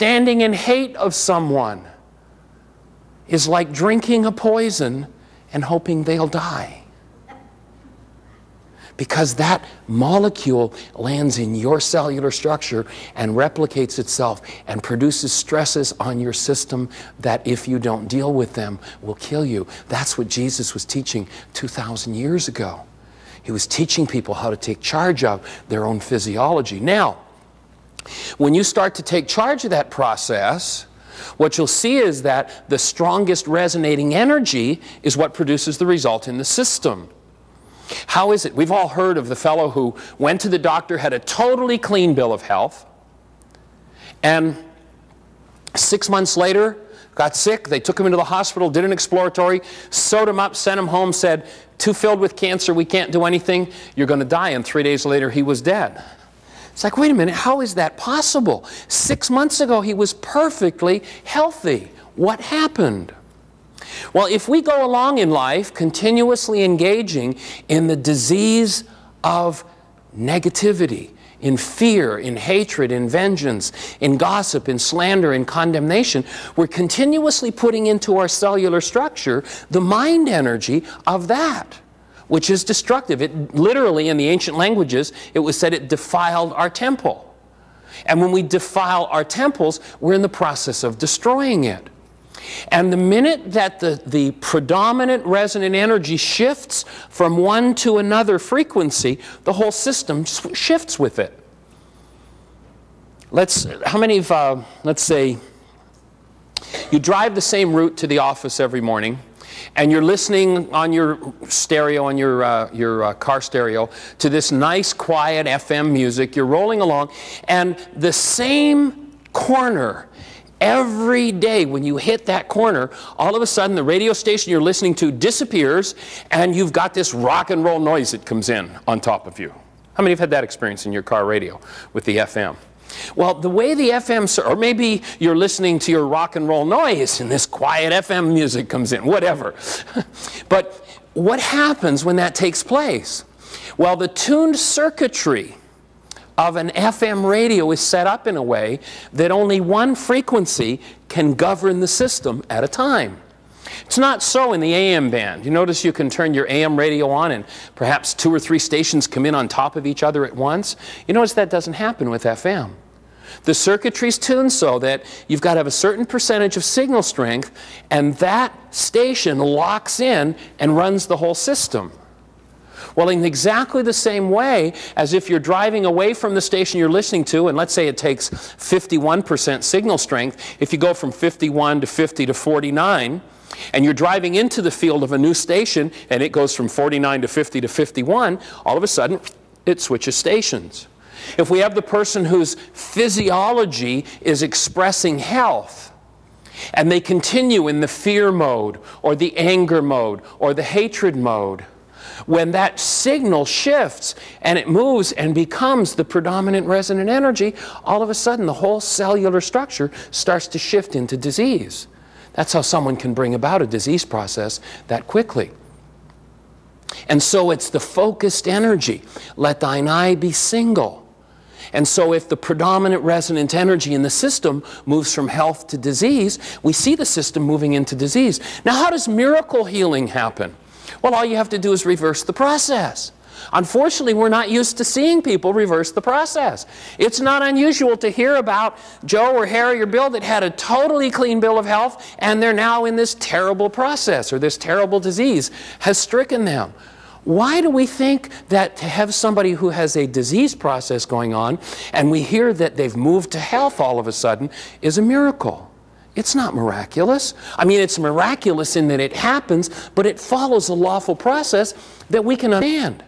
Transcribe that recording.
standing in hate of someone is like drinking a poison and hoping they'll die because that molecule lands in your cellular structure and replicates itself and produces stresses on your system that if you don't deal with them will kill you. That's what Jesus was teaching 2,000 years ago. He was teaching people how to take charge of their own physiology. Now, when you start to take charge of that process, what you'll see is that the strongest resonating energy is what produces the result in the system. How is it? We've all heard of the fellow who went to the doctor, had a totally clean bill of health, and six months later got sick. They took him into the hospital, did an exploratory, sewed him up, sent him home, said, too filled with cancer, we can't do anything, you're going to die. And three days later, he was dead. It's like, wait a minute, how is that possible? Six months ago, he was perfectly healthy. What happened? Well, if we go along in life continuously engaging in the disease of negativity, in fear, in hatred, in vengeance, in gossip, in slander, in condemnation, we're continuously putting into our cellular structure the mind energy of that, which is destructive. It literally, in the ancient languages, it was said it defiled our temple. And when we defile our temples, we're in the process of destroying it. And the minute that the, the predominant resonant energy shifts from one to another frequency, the whole system shifts with it. Let's, how many of, uh, let's say, you drive the same route to the office every morning, and you're listening on your stereo, on your, uh, your uh, car stereo, to this nice, quiet FM music. You're rolling along, and the same corner Every day when you hit that corner, all of a sudden the radio station you're listening to disappears and you've got this rock and roll noise that comes in on top of you. How many have had that experience in your car radio with the FM? Well, the way the FM, or maybe you're listening to your rock and roll noise and this quiet FM music comes in, whatever. but what happens when that takes place? Well, the tuned circuitry of an FM radio is set up in a way that only one frequency can govern the system at a time. It's not so in the AM band. You notice you can turn your AM radio on and perhaps two or three stations come in on top of each other at once. You notice that doesn't happen with FM. The circuitry's tuned so that you've got to have a certain percentage of signal strength and that station locks in and runs the whole system. Well, in exactly the same way as if you're driving away from the station you're listening to, and let's say it takes 51% signal strength, if you go from 51 to 50 to 49, and you're driving into the field of a new station, and it goes from 49 to 50 to 51, all of a sudden, it switches stations. If we have the person whose physiology is expressing health, and they continue in the fear mode, or the anger mode, or the hatred mode, when that signal shifts and it moves and becomes the predominant resonant energy, all of a sudden the whole cellular structure starts to shift into disease. That's how someone can bring about a disease process that quickly. And so it's the focused energy. Let thine eye be single. And so if the predominant resonant energy in the system moves from health to disease, we see the system moving into disease. Now, how does miracle healing happen? Well, all you have to do is reverse the process. Unfortunately, we're not used to seeing people reverse the process. It's not unusual to hear about Joe or Harry or Bill that had a totally clean bill of health and they're now in this terrible process or this terrible disease has stricken them. Why do we think that to have somebody who has a disease process going on and we hear that they've moved to health all of a sudden is a miracle? It's not miraculous. I mean, it's miraculous in that it happens, but it follows a lawful process that we can understand.